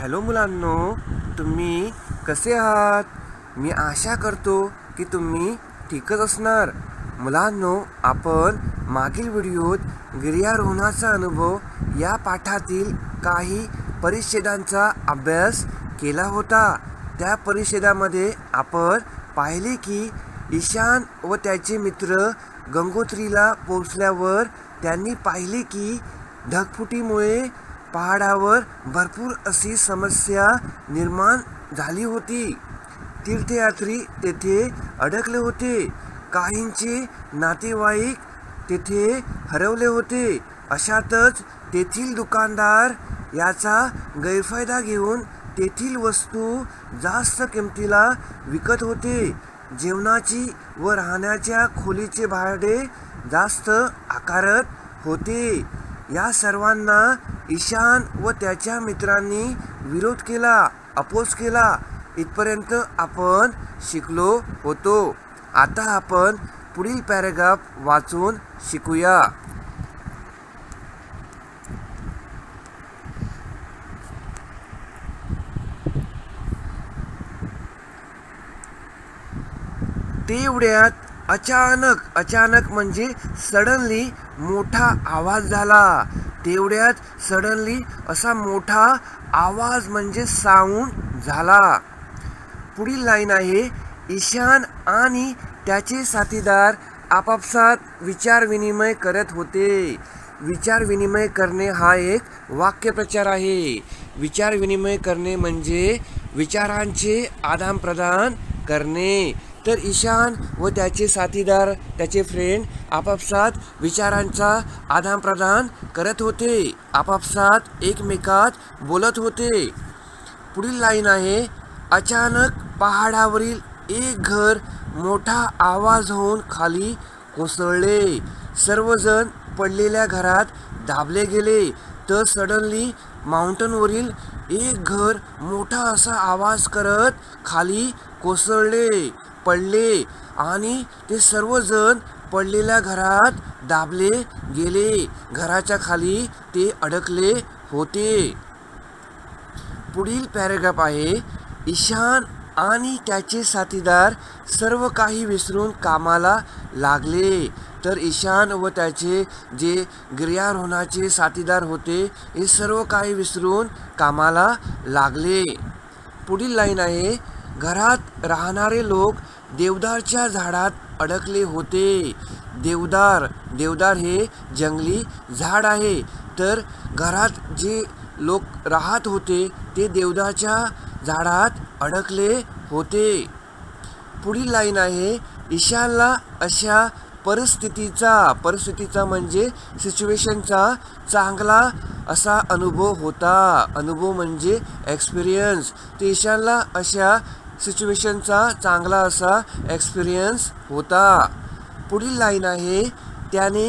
Hello मुलांनो तुम्ही कसे आहात? मी आशा करतो की तुम्ही ठीकच असणार. मुलांनो आपण मागील व्हिडिओत गिर्यारोहणाचा अनुभव या पाठातील काही परिच्छेदांचा अभ्यास केला होता. त्या परिच्छेदामध्ये आपण पाहिले की ईशान व त्याचे मित्र गंगोत्रीला पोहोचल्यावर त्यांनी पाहिले की ढगफुटीमुळे पहाडावर भरपूर अशी समस्या निर्माण झाली होती. तीर्थयात्री तेथे अडकले होते. काहींचे नातेवाईक तेथे हरवले होते. अशातच तेथील दुकानदार याचा गैरफायदा घेऊन तेथील वस्तू जास्त किमतीला विकत होते. जेवणाची व राहण्याच्या खोलीचे भाडे जास्त आकारत होते. या सर्वांना ईशान व त्याच्या मित्रांनी विरोध केला अपोज केला. इथपर्यंत आपण शिकलो होतो. आता आपण पुढील पॅरेग्राफ वाचून शिकूया. तेवढ्यात अचानक अचानक म्हणजे सडनली मोठा आवाज झाला. तेवढ्यात सडनली असा मोठा आवाज म्हणजे साऊंड झाला. पुढील लाईन आहे ईशान आणि त्याचे साथीदार आपापसात विचार विनिमय करत होते. विचार विनिमय करणे हा एक वाक्यप्रचार आहे. विचार विनिमय करणे म्हणजे विचारांचे आदानप्रदान करणे. तर ईशान व त्याचे साथीदार त्याचे फ्रेंड आपापसात विचारांचा आदानप्रदान करत होते. आपापसात एकमेकात बोलत होते. पुढील लाईन आहे अचानक पहाडावरील एक घर मोठा आवाज होऊन खाली कोसळले. सर्वजण पडलेल्या घरात दाबले गेले. तर सडनली माउंटनवरील एक घर मोठा असा आवाज करत खाली कोसळले. पडले आणि ते सर्वजण पडलेल्या घरात दाबले गेले. घराच्या खाली ते अडकले होते. पुढील पॅरेग्राफ आहे ईशान आणि त्याचे साथीदार सर्व काही विसरून कामाला लागले. तर ईशान व त्याचे जे गिर्यारोहणाचे साथीदार होते हे सर्व काही विसरून कामाला लागले. पुढील लाईन आहे घरात राहणारे लोक देवदारच्या झाडात अडकले होते. देवदार देवदार हे जंगली झाड आहे. तर घरात जे लोक राहत होते ते देवदारच्या झाडात अडकले होते. पुढील लाईन आहे ईशानला अशा परिस्थितीचा परिस्थितीचा म्हणजे सिच्युएशनचा चांगला असा अनुभव होता. अनुभव म्हणजे एक्सपिरियन्स ते ईशानला अशा सिच्युएशनचा चांगला असा एक्सपिरियन्स होता. पुढील लाईन आहे त्याने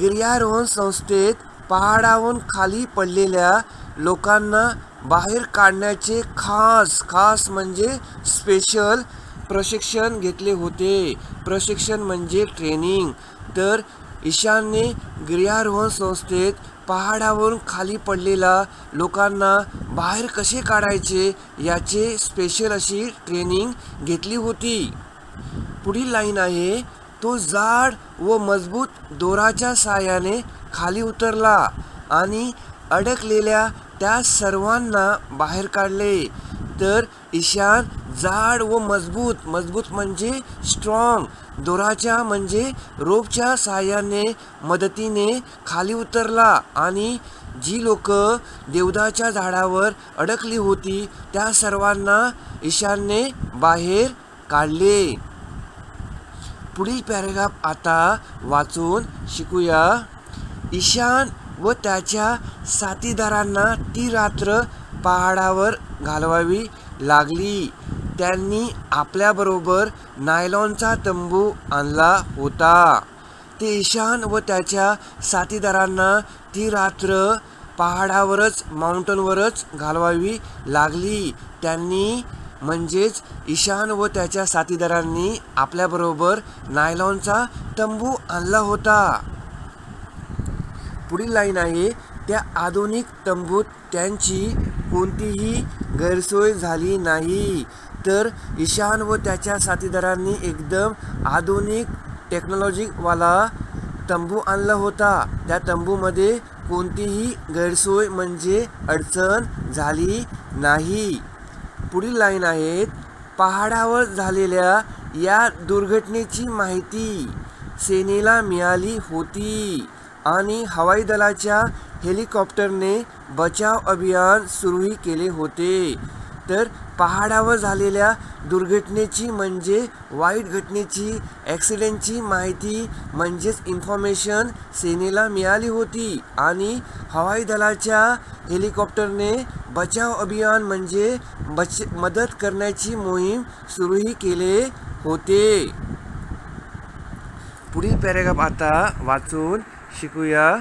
गिर्यारोहण संस्थेत पहाडावरून खाली पडलेल्या लोकांना बाहेर काढण्याचे खास खास म्हणजे स्पेशल प्रशिक्षण घेतले होते. प्रशिक्षण म्हणजे ट्रेनिंग तर ईशानने गिर्यारोहण संस्थेत पहाडावरून खाली पडलेला लोकांना बाहेर कसे काढायचे याचे स्पेशल अशी ट्रेनिंग घेतली होती. पुढील लाईन आहे तो जाड व मजबूत दोराच्या साहाय्याने खाली उतरला आणि अडकलेल्या त्या सर्वांना बाहेर काढले. तर ईशान जाड व मजबूत. मजबूत म्हणजे स्ट्रॉंग दोराच्या म्हणजे रोपच्या सहाय्याने मदतीने खाली उतरला आणि जी लोक देवदाच्या झाडावर अडकली होती त्या सर्वांना ईशानने बाहेर काढले. पुढील पॅरेग्राफ आता वाचून शिकूया. ईशान व त्याच्या साथीदारांना ती रात्र पहाडावर घालवावी लागली. त्यांनी आपल्याबरोबर नायलॉनचा तंबू आणला होता. ते ईशान व त्याच्या साथीदारांना ती रात्र पहाडावरच माउंटनवरच घालवावी लागली. त्यांनी म्हणजेच ईशान व त्याच्या साथीदारांनी आपल्याबरोबर नायलॉनचा तंबू आणला होता. पुढील लाईन आहे त्या आधुनिक तंबूत त्यांची कोणतीही गैरसोय झाली नाही. तर ईशान व त्याच्या साथीदारांनी एकदम आधुनिक टेक्नॉलॉजीवाला तंबू आणला होता. त्या तंबूमध्ये कोणतीही गैरसोय म्हणजे अडचण झाली नाही. पुढील लाईन आहेत पहाडावर झालेल्या या दुर्घटनेची माहिती. सेनेला मिळाली होती आणि हवाई दलाच्या हेलिकॉप्टरने बचाव अभियान सुरूही केले होते. तर पहाडावर झालेल्या दुर्घटनेची म्हणजे वाईट घटनेची ॲक्सिडेंटची माहिती म्हणजेच इन्फॉर्मेशन सेनेला मिळाली होती. आणि हवाई दलाच्या हेलिकॉप्टरने बचाव अभियान म्हणजे बच मदत करण्याची मोहीम सुरूही केले होते. पुढील पॅरेग्राफ आता वाचून शिकूया.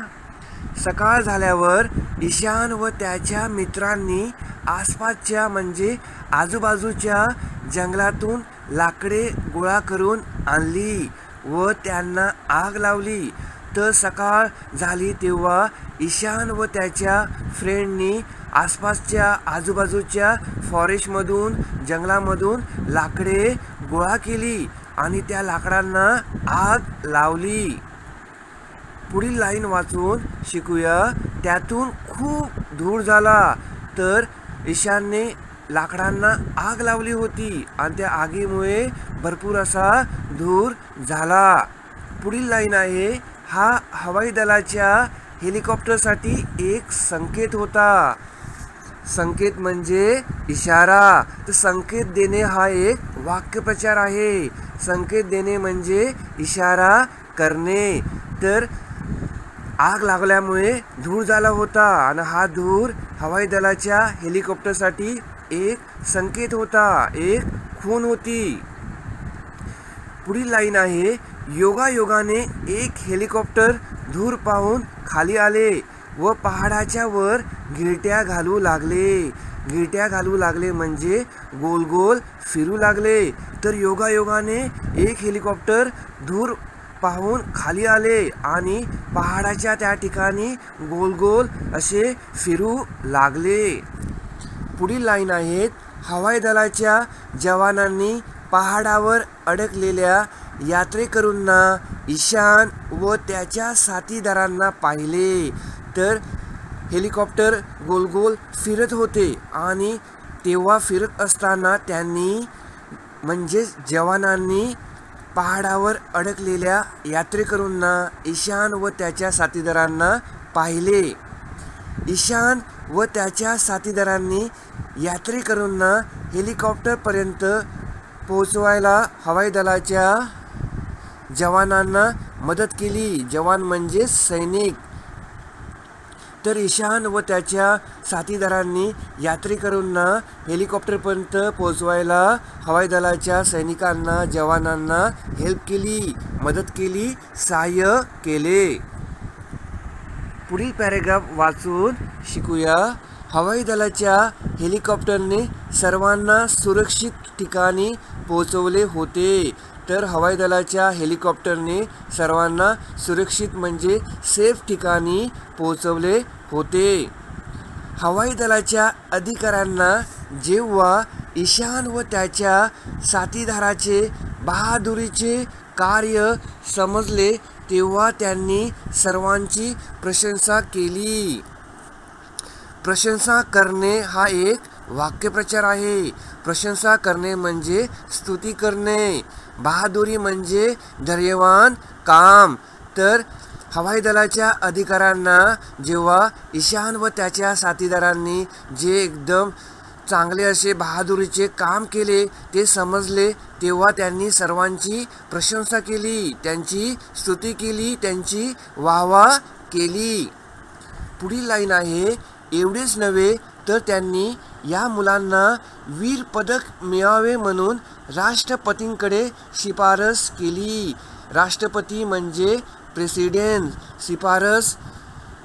सकाळ झाल्यावर ईशान व त्याच्या मित्रांनी आसपासच्या म्हणजे आजूबाजूच्या जंगलातून लाकडे गोळा करून आणली व त्यांना आग लावली. तर सकाळ झाली तेव्हा ईशान व त्याच्या फ्रेंडनी आसपासच्या आजूबाजूच्या फॉरेस्टमधून जंगलामधून लाकडे गोळा केली आणि त्या लाकडांना आग लावली. पुढील लाईन वाचून शिकूया. त्यातून खूप धूर झाला. तर ईशानने लाकडांना आग लावली होती आणि त्या आगीमुळे भरपूर असा धूर झाला. पुढील लाईन आहे हा हवाई दलाच्या हेलिकॉप्टरसाठी एक संकेत होता. संकेत म्हणजे इशारा. तर संकेत देणे हा एक वाक्यप्रचार आहे. संकेत देणे म्हणजे इशारा करणे. तर आग लागल्यामुळे धूर झाला होता आणि हा धूर हवाई दलाच्या हेलिकॉप्टरसाठी एक संकेत होता एक खून होती. पुढील लाईन आहे योगायोगाने एक हेलिकॉप्टर धूर पाहून खाली आले व पहाडाच्या वर गिरट्या घालू लागले. गिरट्या घालू लागले म्हणजे गोल गोल फिरू लागले. तर योगायोगाने एक हेलिकॉप्टर धूर पाहून खाली आले आणि पहाडाच्या त्या ठिकाणी गोल गोल असे फिरू लागले. पुढील लाईन आहेत हवाई दलाच्या जवानांनी पहाडावर अडकलेल्या यात्रेकरूंना ईशान व त्याच्या साथीदारांना पाहिले. तर हेलिकॉप्टर गोल गोल फिरत होते आणि तेव्हा फिरत असताना त्यांनी म्हणजेच जवानांनी पहाडावर अडकलेल्या यात्रेकरूंना ईशान व त्याच्या साथीदारांना पाहिले. ईशान व त्याच्या साथीदारांनी यात्रेकरूंना हेलिकॉप्टरपर्यंत पोहोचवायला हवाई दलाच्या जवानांना मदत केली. जवान म्हणजे सैनिक. तर ईशान व त्याच्या साथीदारांनी यात्रेकरूंना हेलिकॉप्टरपर्यंत पोहोचवायला हवाई दलाच्या सैनिकांना जवानांना हेल्प केली मदत केली सहाय्य केले. पुढील पॅरेग्राफ वाचून शिकूया. हवाई दलाच्या हेलिकॉप्टरने सर्वांना सुरक्षित ठिकाणी पोहोचवले होते. तर हवाई दलाच्या हेलिकॉप्टरने सर्वांना सुरक्षित म्हणजे सेफ ठिकाणी पोहोचवले होते. हवाई दलाच्या अधिकाऱ्यांना जेव्हा ईशान व त्याच्या साथीदाराचे बहादुरीचे कार्य समजले तेव्हा त्यांनी सर्वांची प्रशंसा केली. प्रशंसा करणे हा एक वाक्यप्रचार आहे. प्रशंसा करणे म्हणजे स्तुती करणे. बहादुरी म्हणजे धैर्यवान काम. तर हवाई दलाच्या अधिकाऱ्यांना जेव्हा ईशान व त्याच्या साथीदारांनी जे एकदम चांगले असे बहादुरीचे काम केले ते समजले तेव्हा त्यांनी सर्वांची प्रशंसा केली त्यांची स्तुती केली त्यांची वाहवा केली. पुढील लाईन आहे एवढेच नव्हे तर त्यांनी या मुलांना वीर पदक मिळावे म्हणून राष्ट्रपतींकडे शिफारस केली. राष्ट्रपती म्हणजे प्रेसिडेंट. शिफारस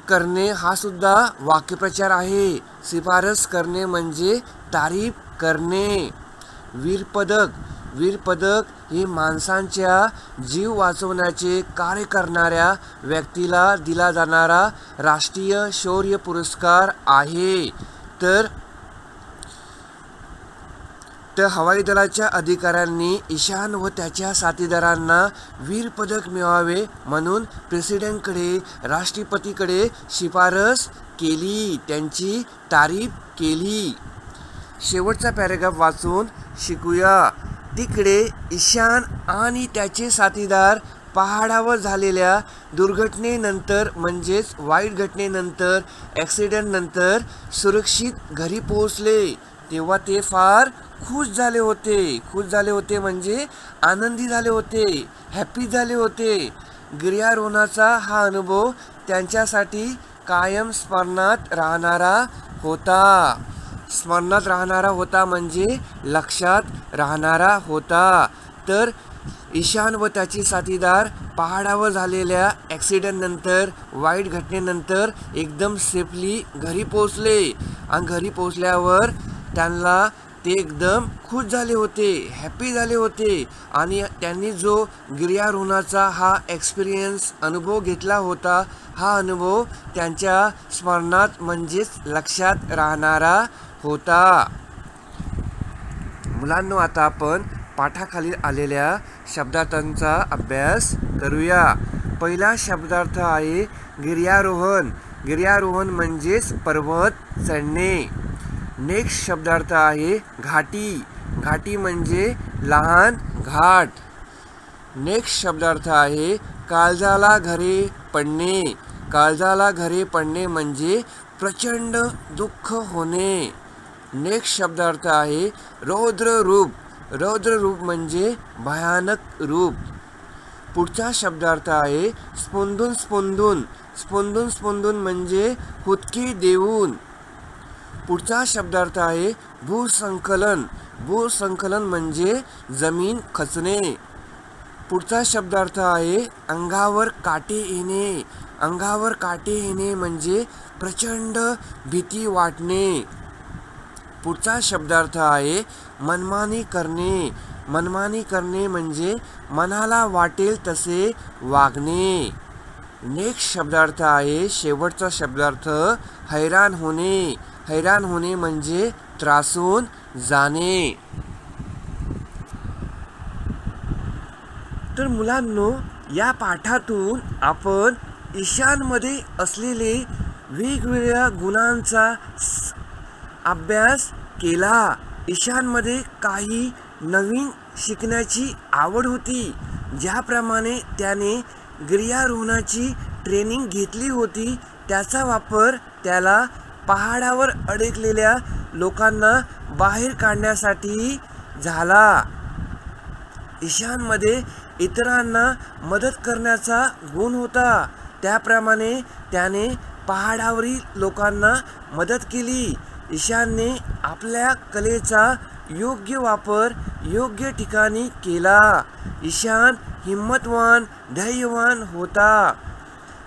करणे हा सुद्धा वाक्यप्रचार आहे. शिफारस करणे म्हणजे तारीफ करणे. वीरपदक वीरपदक हे माणसांच्या जीव वाचवण्याचे कार्य करणाऱ्या व्यक्तीला दिला जाणारा राष्ट्रीय शौर्य पुरस्कार आहे. तर तर हवाई दलाच्या अधिकाऱ्यांनी ईशान व त्याच्या साथीदारांना वीर पदक मिळावे म्हणून प्रेसिडेंटकडे राष्ट्रपतीकडे शिफारस केली त्यांची तारीफ केली. शेवटचा पॅरेग्राफ वाचून शिकूया. तिकडे ईशान आणि त्याचे साथीदार पहाडावर झालेल्या दुर्घटनेनंतर म्हणजेच वाईट घटनेनंतर ॲक्सिडेंटनंतर सुरक्षित घरी पोहोचले. तेव्हा ते फार खुश झाले होते. खुश झाले होते म्हणजे आनंदी झाले होते हॅपी झाले होते. गिर्यारोहणाचा हा अनुभव त्यांच्यासाठी कायम स्मरणात राहणारा होता. स्मरणात राहणारा होता म्हणजे लक्षात राहणारा होता. तर ईशान व त्याचे साथीदार पहाडावर झालेल्या ॲक्सिडेंटनंतर वाईट घटनेनंतर एकदम सेफली घरी पोचले आणि घरी पोचल्यावर त्यांना ते एकदम खुश झाले होते हॅपी झाले होते. आणि त्यांनी जो गिर्यारोहणाचा हा एक्सपिरियन्स अनुभव घेतला होता हा अनुभव त्यांच्या स्मरणात म्हणजेच लक्षात राहणारा होता. मुलांना आता आपण पाठाखाली आलेल्या शब्दार्थांचा अभ्यास करूया. पहिला शब्दार्थ आहे गिर्यारोहण. गिर्यारोहण म्हणजेच पर्वत चढणे. नेक्स्ट शब्दार्थ आहे घाटी. घाटी म्हणजे लहान घाट. नेक्स्ट शब्दार्थ आहे काळजाला घरे पडणे. काळजाला घरे पडणे म्हणजे प्रचंड दुःख होणे. नेक्स्ट शब्दार्थ आहे रौद्र रूप. रौद्र रूप म्हणजे भयानक रूप. पुढचा शब्दार्थ आहे स्पोंदून स्पोंदून. स्पोंदून स्पोंदून म्हणजे हुदकी देऊन. पुढचा शब्दार्थ आहे भूसंकलन. भूसंकलन म्हणजे जमीन खचणे. पुढचा शब्दार्थ आहे अंगावर काटे येणे. अंगावर काटे येणे म्हणजे प्रचंड भीती वाटणे. पुढचा शब्दार्थ आहे मनमानी करणे. मनमानी करणे म्हणजे मनाला वाटेल तसे वागणे. नेक्स्ट शब्दार्थ आहे शेवटचा शब्दार्थ हैराण होणे. हैराण होणे म्हणजे त्रासून जाणे तर मुलांनो या पाठातून आपण ईशानमध्ये असलेले वेगवेगळ्या गुणांचा अभ्यास केला. ईशानमध्ये काही नवीन शिकण्याची आवड होती ज्याप्रमाणे त्याने गिर्यारोहणाची ट्रेनिंग घेतली होती. त्याचा वापर त्याला पहाडावर अडकलेल्या लोकांना बाहेर काढण्यासाठी झाला. ईशानमध्ये इतरांना मदत करण्याचा गुण होता. त्याप्रमाणे त्याने पहाडावरील लोकांना मदत केली. ईशानने आपल्या कलेचा योग्य वापर योग्य ठिकाणी केला. ईशान हिम्मतवान धैर्यवान होता.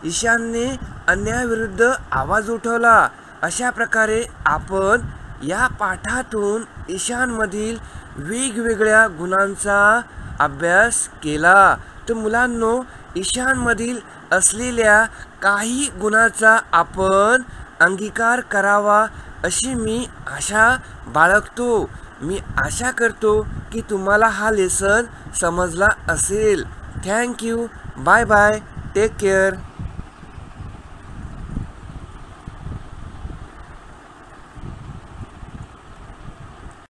ईशानने अन्यायाविरुद्ध आवाज उठवला. अशा प्रकारे आपण या पाठातून ईशानमधील वेगवेगळ्या गुणांचा अभ्यास केला. तर मुलांनो ईशानमधील असलेल्या काही गुणाचा आपण अंगीकार करावा अशी मी आशा बाळगतो. मी आशा करतो की तुम्हाला हा लेसन समजला असेल. Thank you bye bye. Take care.